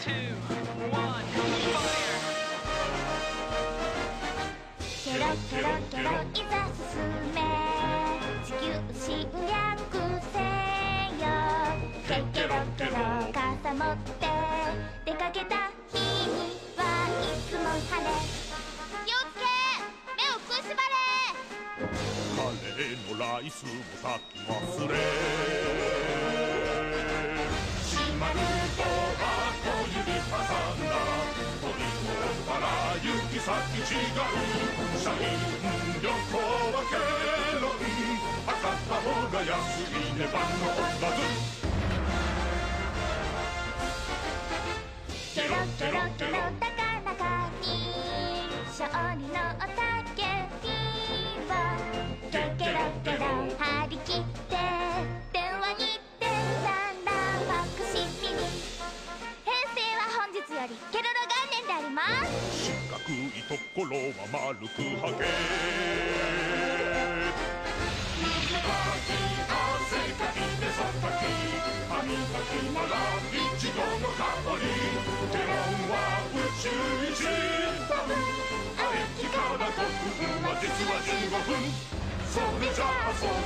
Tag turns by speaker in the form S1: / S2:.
S1: two, one, fire!
S2: ケロケロケロいざ進め地球侵略せよケケロケロ傘持って出かけた日にはいつも晴れ気をつけ目を食いしばれ
S3: カレーのライスも炊き忘れら行き違う社員旅行はケロン測った方が安いね万能バズ
S2: ケロケロケロ高らかに勝利の雄たけびをケケロケロ張り切って電話に電話ラファックスに編成は本日よりケロロ元年であります
S3: 四角いところは丸くはけ。水かき汗かきでそかき歯磨きならいちごの香りテロンは宇宙一多分あれきから5分は実は15分それじゃあそれ